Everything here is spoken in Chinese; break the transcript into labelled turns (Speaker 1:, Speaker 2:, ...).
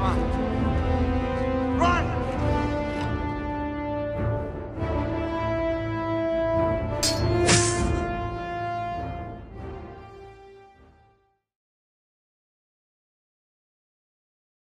Speaker 1: 什